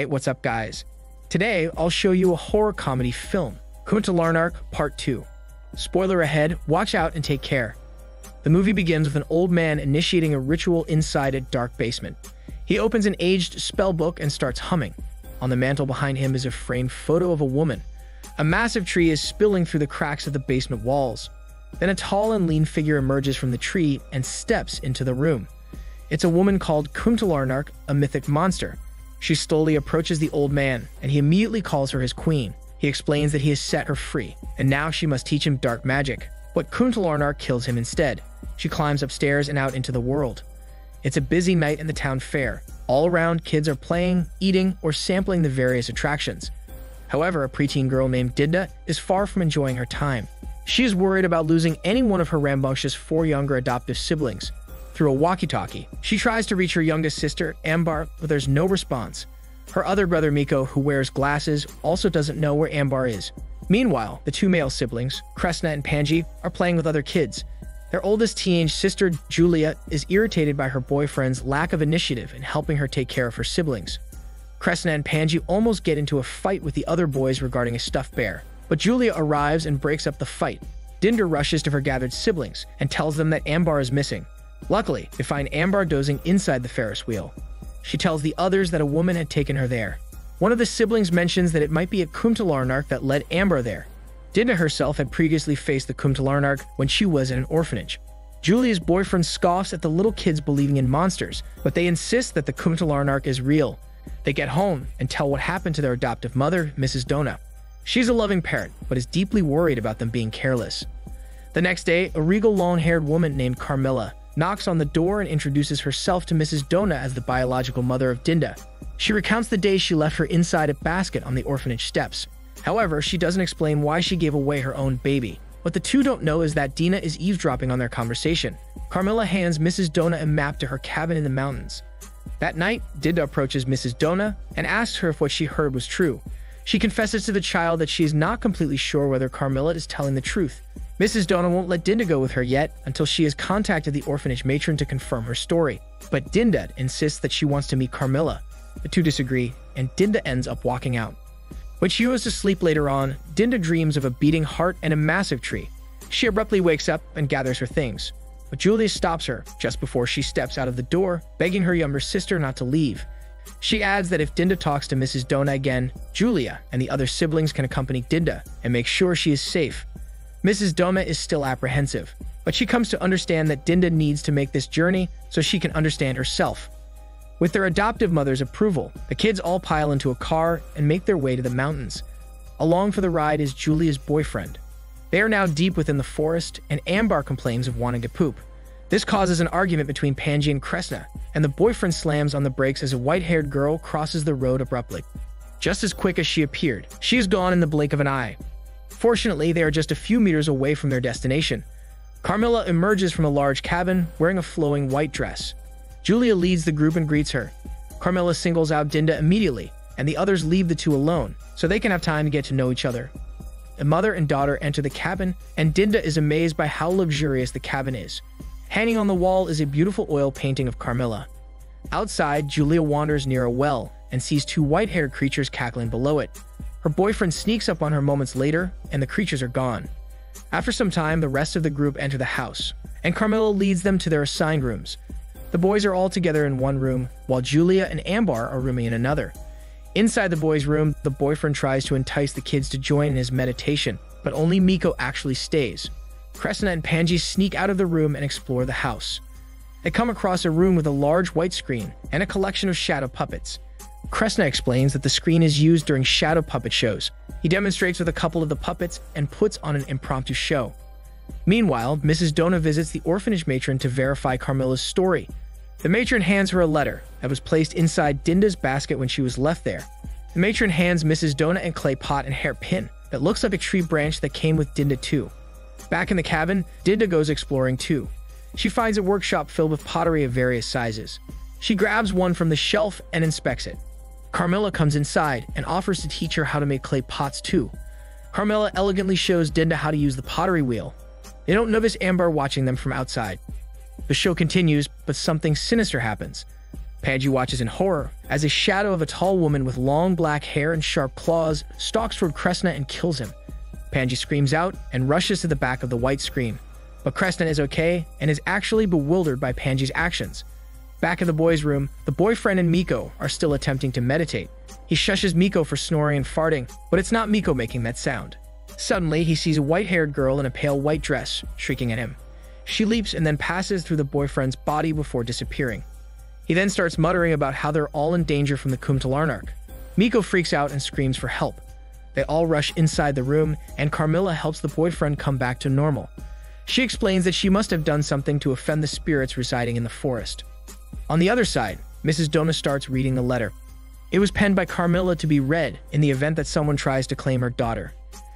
Hey, what's up, guys? Today, I'll show you a horror comedy film, Kuntilanak Part 2. Spoiler ahead, watch out and take care. The movie begins with an old man initiating a ritual inside a dark basement. He opens an aged spell book and starts humming. On the mantle behind him is a framed photo of a woman. A massive tree is spilling through the cracks of the basement walls. Then a tall and lean figure emerges from the tree and steps into the room. It's a woman called Kuntilanak, a mythic monster. She slowly approaches the old man, and he immediately calls her his queen. He explains that he has set her free, and now she must teach him dark magic. But Kuntilanak kills him instead. She climbs upstairs and out into the world. It's a busy night in the town fair. All around, kids are playing, eating, or sampling the various attractions. However, a preteen girl named Dinda is far from enjoying her time. She is worried about losing any one of her rambunctious four younger adoptive siblings, through a walkie-talkie. She tries to reach her youngest sister, Ambar, but there's no response. Her other brother, Miko, who wears glasses, also doesn't know where Ambar is. Meanwhile, the two male siblings, Kresna and Panji, are playing with other kids. Their oldest teenage sister, Julia, is irritated by her boyfriend's lack of initiative in helping her take care of her siblings. Kresna and Panji almost get into a fight with the other boys regarding a stuffed bear, but Julia arrives and breaks up the fight. Dinda rushes to her gathered siblings and tells them that Ambar is missing. Luckily, they find Ambar dozing inside the Ferris wheel. She tells the others that a woman had taken her there. One of the siblings mentions that it might be a Kuntilanak that led Ambar there. Dinda herself had previously faced the Kuntilanak when she was in an orphanage. Julia's boyfriend scoffs at the little kids believing in monsters, but they insist that the Kuntilanak is real. They get home and tell what happened to their adoptive mother, Mrs. Dona. She's a loving parent, but is deeply worried about them being careless. The next day, a regal long-haired woman named Carmilla knocks on the door and introduces herself to Mrs. Dona as the biological mother of Dinda. She recounts the day she left her inside a basket on the orphanage steps. However, she doesn't explain why she gave away her own baby. What the two don't know is that Dinda is eavesdropping on their conversation. Carmilla hands Mrs. Dona a map to her cabin in the mountains. That night, Dinda approaches Mrs. Dona and asks her if what she heard was true. She confesses to the child that she is not completely sure whether Carmilla is telling the truth. Mrs. Dona won't let Dinda go with her yet until she has contacted the orphanage matron to confirm her story. But Dinda insists that she wants to meet Carmilla. The two disagree, and Dinda ends up walking out. When she goes to sleep later on, Dinda dreams of a beating heart and a massive tree. She abruptly wakes up and gathers her things. But Julia stops her just before she steps out of the door, begging her younger sister not to leave. She adds that if Dinda talks to Mrs. Dona again, Julia and the other siblings can accompany Dinda and make sure she is safe Mrs. Dona is still apprehensive, but she comes to understand that Dinda needs to make this journey so she can understand herself. With their adoptive mother's approval, the kids all pile into a car and make their way to the mountains. Along for the ride is Julia's boyfriend. They are now deep within the forest, and Ambar complains of wanting to poop. This causes an argument between Panji and Kresna, and the boyfriend slams on the brakes as a white-haired girl crosses the road abruptly. Just as quick as she appeared, she is gone in the blink of an eye, Fortunately, they are just a few meters away from their destination. Carmilla emerges from a large cabin wearing a flowing white dress. Julia leads the group and greets her. Carmilla singles out Dinda immediately, and the others leave the two alone so they can have time to get to know each other. The mother and daughter enter the cabin, and Dinda is amazed by how luxurious the cabin is. Hanging on the wall is a beautiful oil painting of Carmilla. Outside, Julia wanders near a well and sees two white-haired creatures cackling below it. Her boyfriend sneaks up on her moments later, and the creatures are gone. After some time, the rest of the group enter the house, and Carmilla leads them to their assigned rooms. The boys are all together in one room, while Julia and Ambar are rooming in another. Inside the boys' room, the boyfriend tries to entice the kids to join in his meditation, but only Miko actually stays. Kresna and Panji sneak out of the room and explore the house. They come across a room with a large white screen and a collection of shadow puppets. Kresna explains that the screen is used during shadow puppet shows. He demonstrates with a couple of the puppets and puts on an impromptu show. Meanwhile, Mrs. Dona visits the orphanage matron to verify Carmilla's story. The matron hands her a letter that was placed inside Dinda's basket when she was left there. The matron hands Mrs. Dona a clay pot and hairpin that looks like a tree branch that came with Dinda too. Back in the cabin, Dinda goes exploring too. She finds a workshop filled with pottery of various sizes. She grabs one from the shelf and inspects it. Carmilla comes inside and offers to teach her how to make clay pots too. Carmilla elegantly shows Dinda how to use the pottery wheel. They don't notice Ambar watching them from outside. The show continues, but something sinister happens. Panji watches in horror as a shadow of a tall woman with long black hair and sharp claws stalks toward Kresna and kills him. Panji screams out and rushes to the back of the white screen. But Kresna is okay and is actually bewildered by Panji's actions. Back in the boys' room, the boyfriend and Miko are still attempting to meditate. He shushes Miko for snoring and farting, but it's not Miko making that sound. Suddenly, he sees a white-haired girl in a pale white dress, shrieking at him. She leaps and then passes through the boyfriend's body before disappearing. He then starts muttering about how they're all in danger from the Kuntilanak. Miko freaks out and screams for help. They all rush inside the room, and Carmilla helps the boyfriend come back to normal. She explains that she must have done something to offend the spirits residing in the forest. On the other side, Mrs. Dona starts reading the letter. It was penned by Carmilla to be read in the event that someone tries to claim her daughter.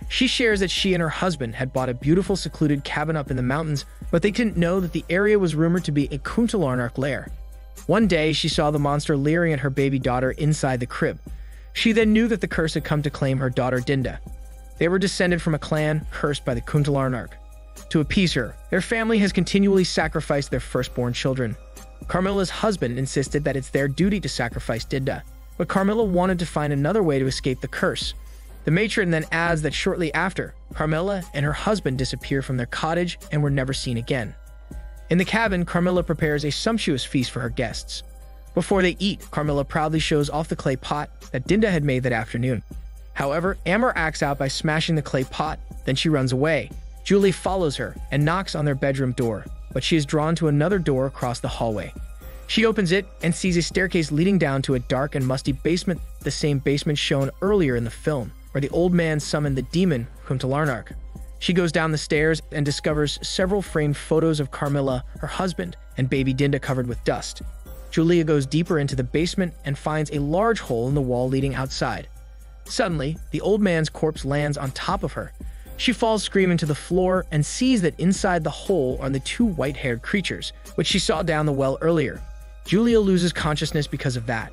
She shares that she and her husband had bought a beautiful secluded cabin up in the mountains, but they didn't know that the area was rumored to be a Kuntilanak lair. One day, she saw the monster leering at her baby daughter inside the crib. She then knew that the curse had come to claim her daughter Dinda. They were descended from a clan cursed by the Kuntilanak. To appease her, their family has continually sacrificed their firstborn children. Carmilla's husband insisted that it's their duty to sacrifice Dinda, but Carmilla wanted to find another way to escape the curse. The matron then adds that shortly after, Carmilla and her husband disappear from their cottage and were never seen again. In the cabin, Carmilla prepares a sumptuous feast for her guests. Before they eat, Carmilla proudly shows off the clay pot that Dinda had made that afternoon. However, Ambar acts out by smashing the clay pot, then she runs away. Julie follows her and knocks on their bedroom door, but she is drawn to another door across the hallway. She opens it and sees a staircase leading down to a dark and musty basement, the same basement shown earlier in the film, where the old man summoned the demon Kuntilanak. She goes down the stairs and discovers several framed photos of Carmilla, her husband, and baby Dinda covered with dust. Julia goes deeper into the basement and finds a large hole in the wall leading outside. Suddenly, the old man's corpse lands on top of her. She falls screaming to the floor and sees that inside the hole are the two white haired creatures, which she saw down the well earlier. Julia loses consciousness because of that.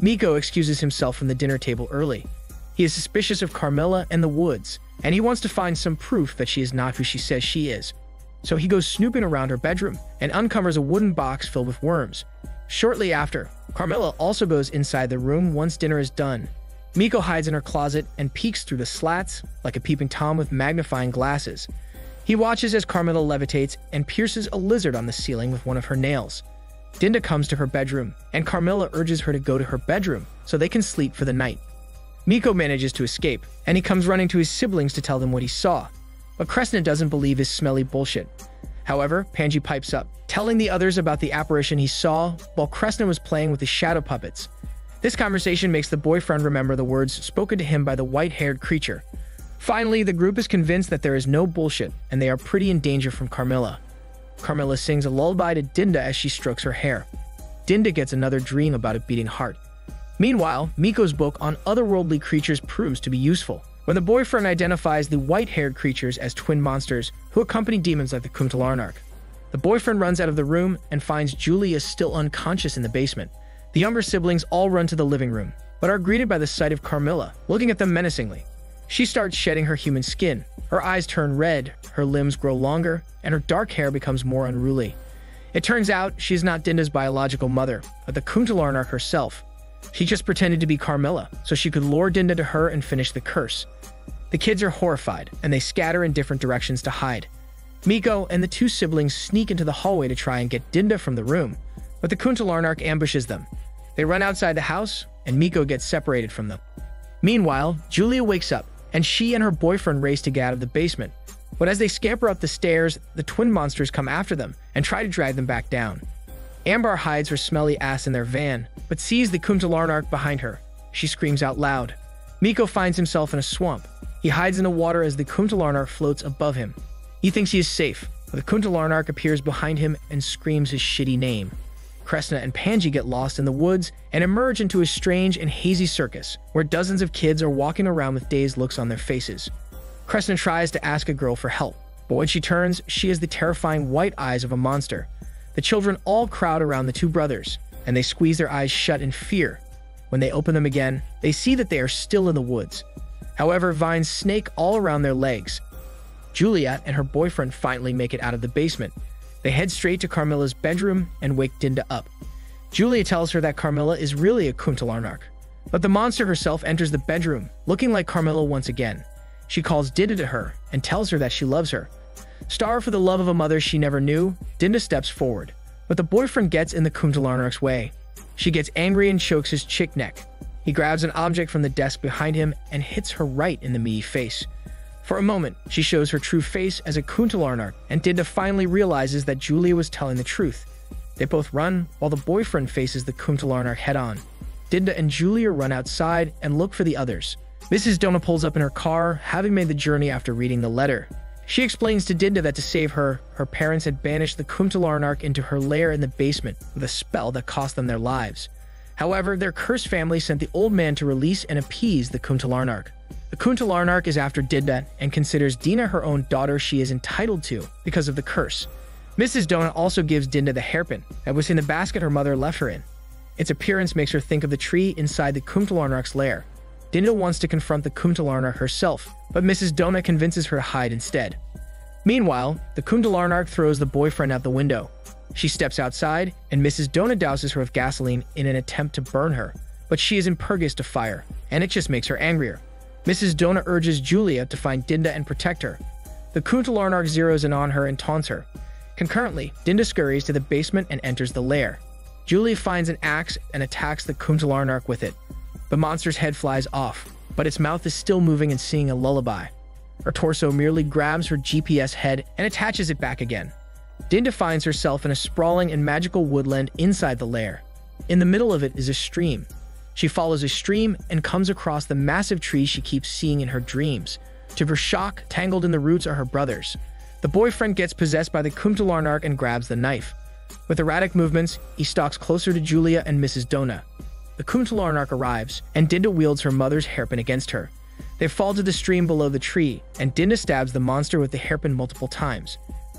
Miko excuses himself from the dinner table early. He is suspicious of Carmilla and the woods, and he wants to find some proof that she is not who she says she is. So he goes snooping around her bedroom and uncovers a wooden box filled with worms. Shortly after, Carmilla also goes inside the room once dinner is done. Miko hides in her closet and peeks through the slats like a peeping Tom with magnifying glasses. He watches as Carmilla levitates and pierces a lizard on the ceiling with one of her nails. Dinda comes to her bedroom, and Carmilla urges her to go to her bedroom so they can sleep for the night. Miko manages to escape, and he comes running to his siblings to tell them what he saw. But Kresna doesn't believe his smelly bullshit. However, Panji pipes up, telling the others about the apparition he saw while Kresna was playing with the shadow puppets. This conversation makes the boyfriend remember the words spoken to him by the white-haired creature. Finally, the group is convinced that there is no bullshit, and they are pretty in danger from Carmilla. Carmilla sings a lullaby to Dinda as she strokes her hair. Dinda gets another dream about a beating heart. Meanwhile, Miko's book on otherworldly creatures proves to be useful. When the boyfriend identifies the white-haired creatures as twin monsters who accompany demons like the Kuntilanak, the boyfriend runs out of the room and finds Julia still unconscious in the basement. The younger siblings all run to the living room, but are greeted by the sight of Carmilla, looking at them menacingly. She starts shedding her human skin. Her eyes turn red, her limbs grow longer, and her dark hair becomes more unruly. It turns out she is not Dinda's biological mother, but the Kuntilanak herself, she just pretended to be Carmilla so she could lure Dinda to her and finish the curse. The kids are horrified and they scatter in different directions to hide. Miko and the two siblings sneak into the hallway to try and get Dinda from the room, but the Kuntilanak ambushes them. They run outside the house and Miko gets separated from them. Meanwhile, Julia wakes up and she and her boyfriend race to get out of the basement. But as they scamper up the stairs, the twin monsters come after them and try to drag them back down. Ambar hides her smelly ass in their van, but sees the Kuntilanak behind her. She screams out loud. Miko finds himself in a swamp. He hides in the water as the Kuntilanak floats above him. He thinks he is safe, but the Kuntilanak appears behind him and screams his shitty name. Kresna and Panji get lost in the woods and emerge into a strange and hazy circus where dozens of kids are walking around with dazed looks on their faces. Kresna tries to ask a girl for help, but when she turns, she has the terrifying white eyes of a monster. The children all crowd around the two brothers, and they squeeze their eyes shut in fear. When they open them again, they see that they are still in the woods. However, vines snake all around their legs. Juliet and her boyfriend finally make it out of the basement. They head straight to Carmilla's bedroom and wake Dinda up. Julia tells her that Carmilla is really a Kuntilanak. But the monster herself enters the bedroom, looking like Carmilla once again. She calls Dinda to her and tells her that she loves her. Starved for the love of a mother she never knew, Dinda steps forward. But the boyfriend gets in the Kuntilanak's way. She gets angry and chokes his chick neck. He grabs an object from the desk behind him and hits her right in the meaty face. For a moment, she shows her true face as a Kuntilanak, and Dinda finally realizes that Julia was telling the truth. They both run, while the boyfriend faces the Kuntilanak head-on. Dinda and Julia run outside and look for the others. Mrs. Dona pulls up in her car, having made the journey after reading the letter. She explains to Dinda that to save her, her parents had banished the Kuntilanak into her lair in the basement with a spell that cost them their lives. However, their cursed family sent the old man to release and appease the Kuntilanak. The Kuntilanak is after Dinda and considers Dinda her own daughter she is entitled to because of the curse. Mrs. Dona also gives Dinda the hairpin that was in the basket her mother left her in. Its appearance makes her think of the tree inside the Kuntilanak's lair. Dinda wants to confront the Kuntilanak herself, but Mrs. Dona convinces her to hide instead. Meanwhile, the Kuntilanak throws the boyfriend out the window. She steps outside, and Mrs. Dona douses her with gasoline in an attempt to burn her, but she is impervious to fire, and it just makes her angrier. Mrs. Dona urges Julia to find Dinda and protect her. The Kuntilanak zeroes in on her and taunts her. Concurrently, Dinda scurries to the basement and enters the lair. Julia finds an axe and attacks the Kuntilanak with it. The monster's head flies off, but its mouth is still moving and singing a lullaby. Her torso merely grabs her GPS head and attaches it back again. Dinda finds herself in a sprawling and magical woodland inside the lair. In the middle of it is a stream. She follows a stream and comes across the massive tree she keeps seeing in her dreams. To her shock, tangled in the roots are her brothers. The boyfriend gets possessed by the Kuntilanak and grabs the knife. With erratic movements, he stalks closer to Julia and Mrs. Dona. The Kuntilanak arrives, and Dinda wields her mother's hairpin against her. They fall to the stream below the tree, and Dinda stabs the monster with the hairpin multiple times.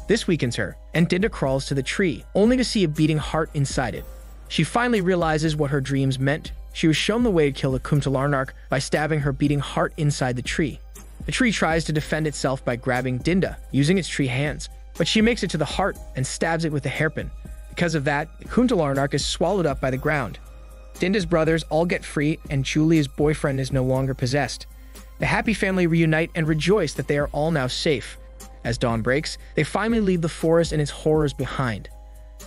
This weakens her, and Dinda crawls to the tree, only to see a beating heart inside it. She finally realizes what her dreams meant. She was shown the way to kill the Kuntilanak by stabbing her beating heart inside the tree. The tree tries to defend itself by grabbing Dinda, using its tree hands, but she makes it to the heart and stabs it with the hairpin. Because of that, Kuntilanak is swallowed up by the ground. Dinda's brothers all get free, and Julia's boyfriend is no longer possessed. The happy family reunite and rejoice that they are all now safe. As dawn breaks, they finally leave the forest and its horrors behind.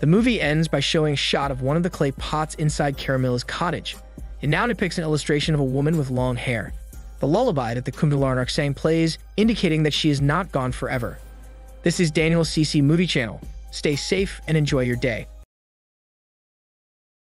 The movie ends by showing a shot of one of the clay pots inside Carmilla's cottage. It now depicts an illustration of a woman with long hair. The lullaby that the Kuntilanak sang plays, indicating that she is not gone forever. This is Daniel CC Movie Channel. Stay safe and enjoy your day.